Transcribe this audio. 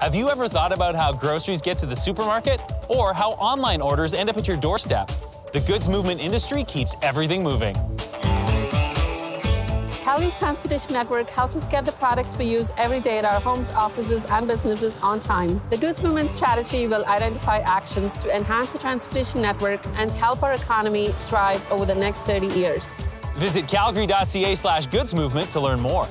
Have you ever thought about how groceries get to the supermarket or how online orders end up at your doorstep? The goods movement industry keeps everything moving. Calgary's Transportation Network helps us get the products we use every day at our homes, offices, and businesses on time. The goods movement strategy will identify actions to enhance the transportation network and help our economy thrive over the next 30 years. Visit calgary.ca slash goods movement to learn more.